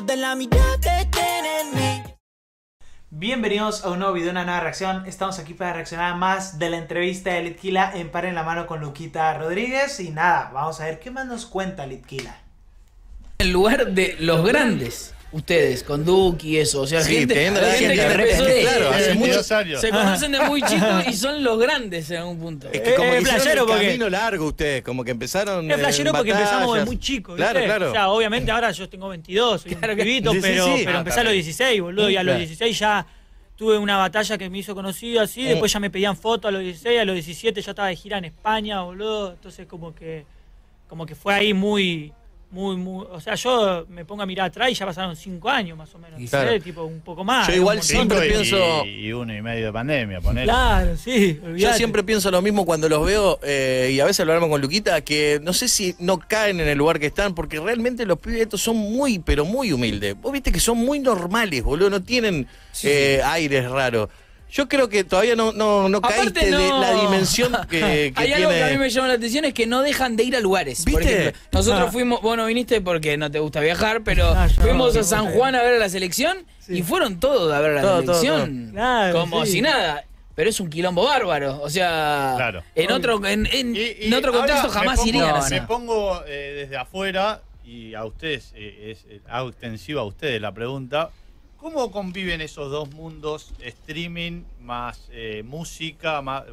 ojos de la mirada tienen. Bienvenidos a un nuevo video, una nueva reacción. Estamos aquí para reaccionar más de la entrevista de Litquila en Par en la Mano con Luquita Rodríguez. Y nada, vamos a ver qué más nos cuenta Litquila. el lugar de los grandes. Ustedes, con Duke y eso. O sea, Sí, gente, teniendo la gente gente que de claro, hace muchos años. Se conocen de muy chicos y son los grandes en algún punto. Es que como Eh, que playero el porque- camino largo ustedes, como que empezaron Es en flashero porque empezamos de muy chico, Claro, ¿viste? claro. O sea, obviamente ahora yo tengo 22, soy Claro un que- pibito, Sí, sí, pero, sí. pero Ah, empecé a los también. 16, boludo, y a los Claro. 16 ya tuve una batalla que me hizo conocido así, Mm. después ya me pedían fotos a los 16, a los 17 ya estaba de gira en España, boludo, entonces como que como que fue ahí muy muy muy, o sea, yo me pongo a mirar atrás y ya pasaron 5 años más o menos, Y no claro. sé, tipo un poco más. Yo igual siempre Cinco y- pienso- Y, uno y medio de pandemia, poner. Claro, sí, Yo olvidate. siempre pienso lo mismo cuando los veo, eh, y a veces lo hablamos con Luquita, que no sé si no caen en el lugar que están, porque realmente los pibes estos son muy, pero muy humildes. Vos viste que son muy normales, boludo, no tienen eh, aires raros. Yo creo que todavía no, no, no Aparte, caíste de no. la dimensión que, que Hay algo que a mí me llama la atención es que no dejan de ir a lugares. Por ¿Viste? ejemplo, nosotros Ah. fuimos, vos no viniste porque no te gusta viajar, pero Ah, fuimos no, a San no. Juan a ver a la selección y fueron todos a ver a la Todo, selección. todo. Claro, como sí. si nada. Pero es un quilombo bárbaro. O sea, Claro. en otro, en, en- Y- y en otro contexto jamás me pongo, irían Me así. pongo eh, desde afuera y a ustedes, eh, es, eh, hago extensiva a ustedes la pregunta. ¿Cómo conviven esos dos mundos, streaming más eh, música? Más,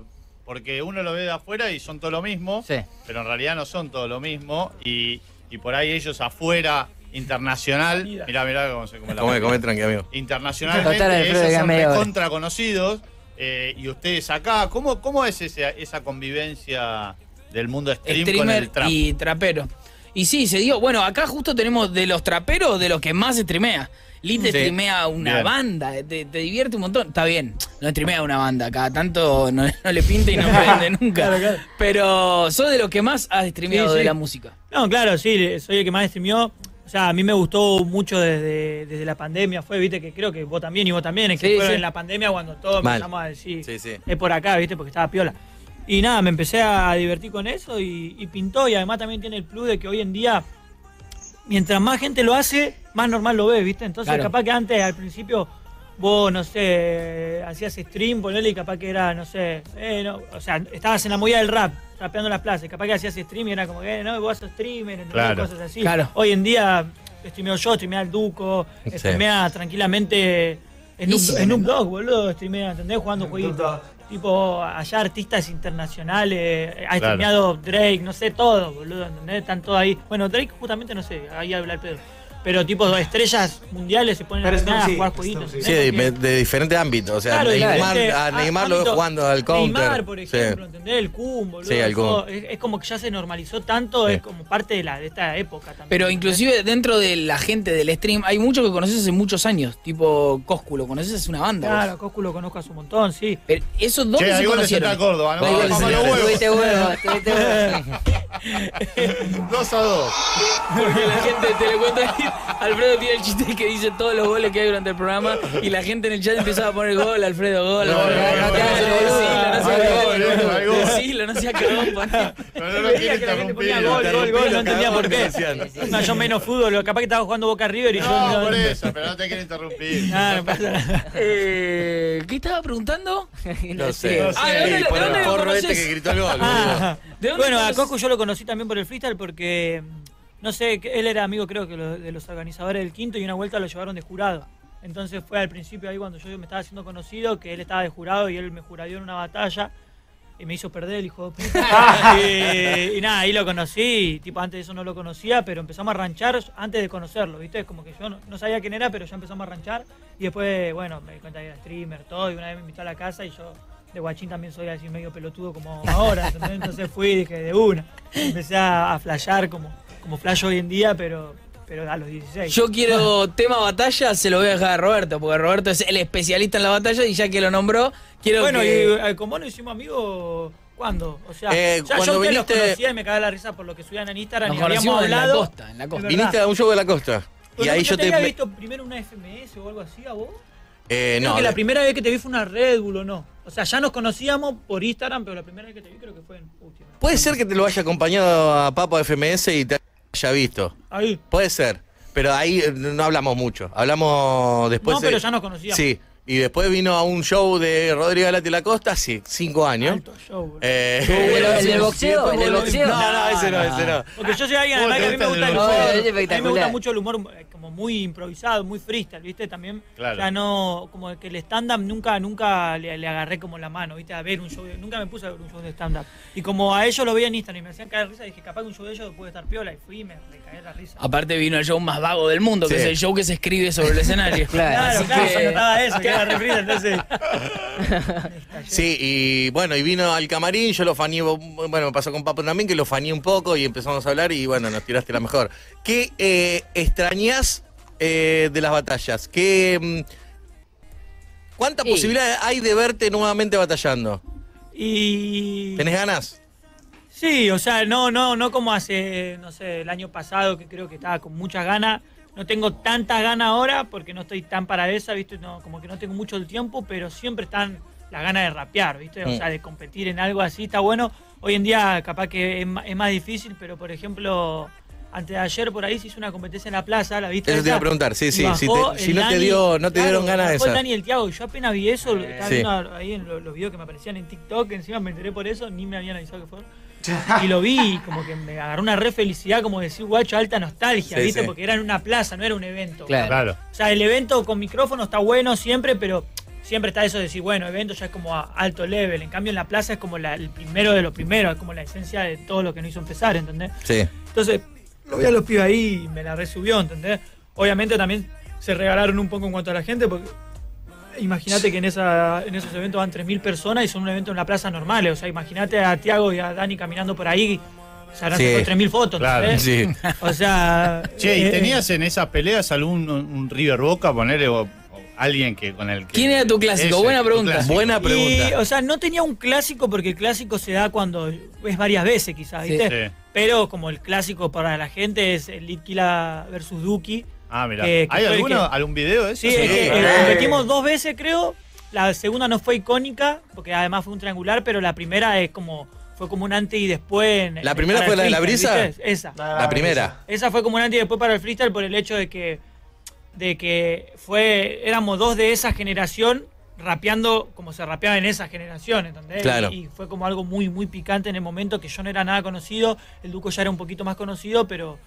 porque uno lo ve de afuera y son todo lo mismo, Sí. pero en realidad no son todo lo mismo. Y, y por ahí ellos afuera, internacional, Mira. mirá, mirá cómo se come la Come, come tranqui, amigo. internacionalmente Total, ellos son recontra conocidos eh, y ustedes acá, ¿cómo, cómo es ese- esa convivencia del mundo stream con el trap? y trapero. Y sí, se dio. Bueno, acá justo tenemos de los traperos de los que más streamea. Lit Sí. streamea una Bien. banda, te, te divierte un montón. Está bien, no streamea una banda, cada tanto no, no le pinta y no prende nunca. Claro, claro. Pero sos de los que más has streameado Sí, sí. de la música. No, claro, sí, soy el que más streamió. O sea, a mí me gustó mucho desde, desde la pandemia. Fue, viste, que creo que vos también y vos también. Es que Sí, fue sí. en la pandemia cuando todos Mal. empezamos a decir, Sí, sí. es por acá, viste, porque estaba piola. Y nada, me empecé a divertir con eso y, y pintó. Y además también tiene el plus de que hoy en día, mientras más gente lo hace, más normal lo ves, viste. Entonces, Claro. capaz que antes, al principio, vos, no sé, hacías stream, ponele y capaz que era, no sé, eh, no, o sea, estabas en la movida del rap, rapeando las plazas, capaz que hacías stream y era como que, eh, no, vos sos streamer. Claro. cosas así. Claro. Hoy en día, streameo yo, streamea el Duco, Sí. streamea tranquilamente en un, en un blog, boludo, streamea, ¿entendés? Jugando jueguitos. Tipo, allá artistas internacionales, ha Claro. streameado Drake, no sé, todo, boludo, ¿entendés? Están todos ahí. Bueno, Drake justamente no sé, ahí habla el pedo. Pero tipo, estrellas mundiales se ponen a, a jugar jueguitos. Sí, de, ¿entendés? de diferentes ámbitos. O sea, Claro, Neymar, a Neymar lo jugando al counter. Neymar, por Sí. ejemplo, ¿entendés? El boludo. Sí, Kun. Todo, Es, es como que ya se normalizó tanto, Sí. es como parte de, la, de esta época también. Pero inclusive dentro de la gente del stream hay muchos que conoces hace muchos años. Tipo Cósculo, conoces hace una banda. vos. Claro, a Coscu lo conozco hace un montón, sí. Pero esos dos se conocieron. Córdoba, ¿no? 2 a 2. Porque la gente, te lo cuento ahí, Alfredo tiene el chiste que dice todos los goles que hay durante el programa y la gente en el chat empezaba a poner gol, Alfredo, gol, No, no, no, gol, no, decilo, no no, no, cagón, quiere interrumpir. gol, gol, gol, no entendía por qué. No, yo menos fútbol, capaz que estaba jugando Boca River y yo No, por eso, pero no te quiere interrumpir. Ah, no pasa nada. Eh, ¿Qué estaba preguntando? No sé. Ah, ¿de dónde, lo este conoces? que gritó el gol. Ah, ¿De dónde bueno, a? Coscu yo lo conocí también por el freestyle porque, no sé, él era amigo creo que lo- de los organizadores del quinto y una vuelta lo llevaron de jurado. Entonces fue al principio ahí cuando yo me estaba haciendo conocido que él estaba de jurado y él me juradió en una batalla y me hizo perder el hijo de puta. y, y nada, ahí lo conocí, tipo antes de eso no lo conocía, pero empezamos a ranchar antes de conocerlo, ¿viste? Como que yo no, no sabía quién era, pero ya empezamos a ranchar y después, bueno, me di cuenta que era streamer, todo, y una vez me invitó a la casa y yo de guachín también soy así medio pelotudo como ahora, entonces fui y dije de una, empecé a, a flashear como, como flash hoy en día, pero, pero a los 16. Yo quiero tema batalla, se lo voy a dejar a Roberto, porque Roberto es el especialista en la batalla y ya que lo nombró, quiero bueno, que... y eh, con vos nos hicimos amigos, ¿cuándo? O sea, Eh, ya cuando yo viniste- los conocía y me cagaba la risa por lo que subían en Instagram Nos y habíamos conocimos en la hablado. costa, en la costa. Viniste a un show de la costa. Y ahí ¿no yo te había visto primero una FMS o algo así a vos? Eh, Creo no, que la primera vez que te vi fue una Red Bull o no. O sea, ya nos conocíamos por Instagram, pero la primera vez que te vi creo que fue en última. puede ser que te lo haya acompañado a Papo FMS y te haya visto. Ahí. Puede ser. Pero ahí no hablamos mucho. Hablamos después. no, pero de- ya nos conocíamos. Sí. Y después vino a un show de Rodrigo Lati la Costa hace cinco años. Alto show, boludo. Eh, ¿El- el boxeo? No, no, ese no, ese no. Porque yo soy alguien ¿Cómo además que a mí te me gusta el humor. a mí me gusta mucho el humor eh, como muy improvisado, muy freestyle, ¿viste? También. Claro. O sea, no, como que el stand-up nunca, nunca le, le agarré como la mano, ¿viste? A ver un show, de- nunca me puse a ver un show de stand-up. Y como a ellos lo veía en Instagram y me hacían caer risa, dije, capaz que un show de ellos puede estar piola. Y fui y me recaí la risa. Aparte vino el show más vago del mundo, que es el show que se escribe sobre el escenario. Claro, Así claro, notaba eso, entonces. Sí, y bueno, y vino al camarín, yo lo faneé, bueno, me pasó con Papo también, que lo faneé un poco y empezamos a hablar y bueno, nos tiraste la mejor. ¿Qué eh, extrañás eh, de las batallas? ¿Qué, mm, ¿Cuánta Sí. posibilidad hay de verte nuevamente batallando? Y. ¿Tenés ganas? Sí, o sea, no, no, no como hace, no sé, el año pasado que creo que estaba con muchas ganas. No tengo tantas ganas ahora porque no estoy tan para esa, ¿viste? No, como que no tengo mucho el tiempo, pero siempre están las ganas de rapear, ¿viste? O sea, de competir en algo así, está bueno. Hoy en día capaz que es, es más difícil, pero por ejemplo, antes de ayer por ahí se hizo una competencia en la plaza, ¿la viste? Eso te iba a preguntar, sí, sí, si, te- si no te Dani- dio, no te dieron ganas de esa. Dani y el Tiago, yo apenas vi eso, estaba Sí. viendo ahí en lo- los, videos que me aparecían en TikTok, encima me enteré por eso, ni me habían avisado que fue. Y lo vi y como que me agarró una re felicidad, como decir, guacho, alta nostalgia, Sí, ¿viste? sí. Porque era en una plaza, no era un evento. Claro. Claro. O sea, el evento con micrófono está bueno siempre, pero siempre está eso de decir, bueno, evento ya es como a alto level. En cambio, en la plaza es como la- el primero de lo primero, es como la esencia de todo lo que nos hizo empezar, ¿entendés? Sí. Entonces, lo vi a los pibes ahí y me la resubió, ¿entendés? Obviamente también se regalaron un poco en cuanto a la gente, porque imagínate que en, esa, en esos eventos van 3.000 personas y son un evento en la plaza normal. O sea, imagínate a Tiago y a Dani caminando por ahí, se habrán Sí. sacado 3.000 fotos, Claro. Sí. O sea... Che, ¿y eh, tenías en esas peleas algún un, River Boca, ponerle alguien que con el que. ¿Quién era tu clásico? Ese, Buena pregunta. clásico. Buena Y, pregunta. o sea, no tenía un clásico porque el clásico se da cuando es varias veces quizás. ¿viste? Sí. Pero como el clásico para la gente es el Litkila versus Duki. Ah, mira. que- que ¿Hay alguno, que- algún video de eso? Sí, es que, dos veces creo. La segunda no fue icónica, porque además fue un triangular, pero la primera es como fue como un antes y después. en- ¿La primera fue la de la brisa? ¿viste? Esa. La primera. Esa fue como un antes y después para el freestyle por el hecho de que de que fue éramos dos de esa generación rapeando como se rapeaba en esa generación, ¿entendés? Claro. Y, y fue como algo muy muy picante en el momento que yo no era nada conocido, el Duco ya era un poquito más conocido, pero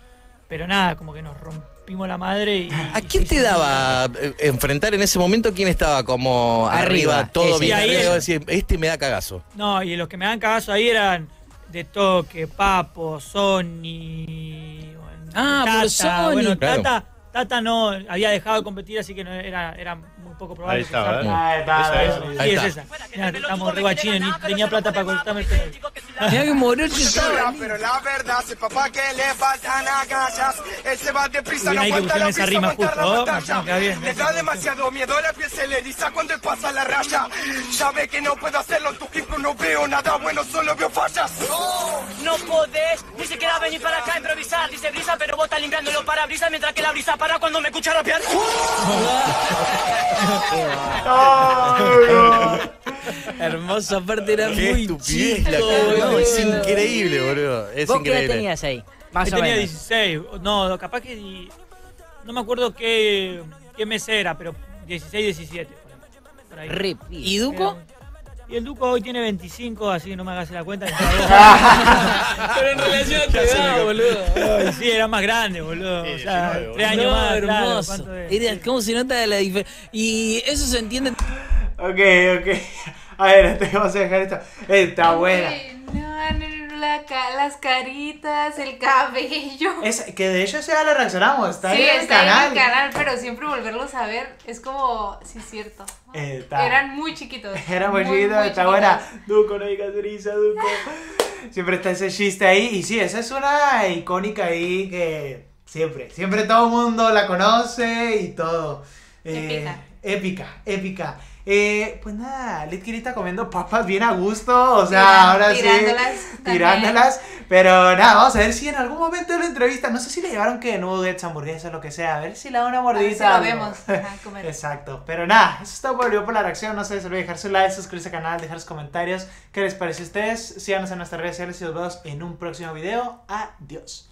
pero nada, como que nos rompimos la madre y ¿A quién te daba eh, enfrentar en ese momento? ¿Quién estaba como arriba, Arriba, todo ese. bien? Y ahí arriba, es- decir, este me da cagazo. No, y los que me dan cagazo ahí eran de Toque, Papo, Sony. bueno, Ah, por Sony. Bueno, Claro. Tata, Tata no había dejado de competir, así que no era, era muy poco probable. Ahí salga. ¿eh? Ahí está, Esa ahí es. está. Sí, Ahí es está. esa. Mirá, estamos re guachines, ni tenía plata para cortarme el pelo. Mirá que morocho estaba. Pero la verdad, sepa pa' que le faltan agallas. Él se va deprisa, no aguanta la esa prisa, rima la justo, ¿oh? batalla. Le da demasiado miedo, la piel se le eriza cuando él pasa la raya. Sabe que no puedo hacerlo, en tu hip no veo nada bueno, solo veo fallas. No podés ni siquiera venir para acá a improvisar. Dice brisa, pero vos estás limpiando los parabrisas mientras que la brisa para cuando me escucha rapear. Hermoso, aparte era Qué muy estupidez la chico, cara. No, es increíble, boludo. Es ¿Vos qué edad increíble. tenías ahí? Más Ahí o tenía menos. 16, no, capaz que. di- No me acuerdo qué, qué mes era, pero 16, 17. por ahí, por ahí. Re pibe. ¿Y Duco? Y el Duco hoy tiene 25, así que no me hagas la cuenta. Pero en relación a tu edad, boludo. Sí, era más grande, boludo. Sí, o sea, 19, tres años No, más. claro, hermoso. ¿cuánto es? Era- ¿Cómo se nota la diferencia? Y eso se entiende. Ok, ok. A ver, te vamos a dejar esto. Está buena. La ca- las caritas, el cabello. Es, que de hecho ya la reaccionamos. Está sí, ahí en el está canal. en el canal, pero siempre volverlos a ver es como, sí, es cierto. Eh, está. Eran muy chiquitos. Era muy chiquito, muy está chiquitos. buena. Duco, no digas risa, Duco. Siempre está ese chiste ahí. Y sí, esa es una icónica ahí que siempre, siempre todo el mundo la conoce y todo. Eh, Épica, épica. Eh, pues nada, Litkin está comiendo papas bien a gusto, o sea, ahora sí. También. Tirándolas. Pero nada, vamos a ver si en algún momento de la entrevista, no sé si le llevaron que nuggets, hamburguesas, o lo que sea, a ver si le da una mordidita. Lo vemos. Ajá. Exacto. Pero nada, eso es todo por el video, por la reacción. No se les olvide dejar su like, suscribirse al canal, dejar sus comentarios. ¿Qué les parece a ustedes? Síganos en nuestras redes sociales y nos vemos en un próximo video. Adiós.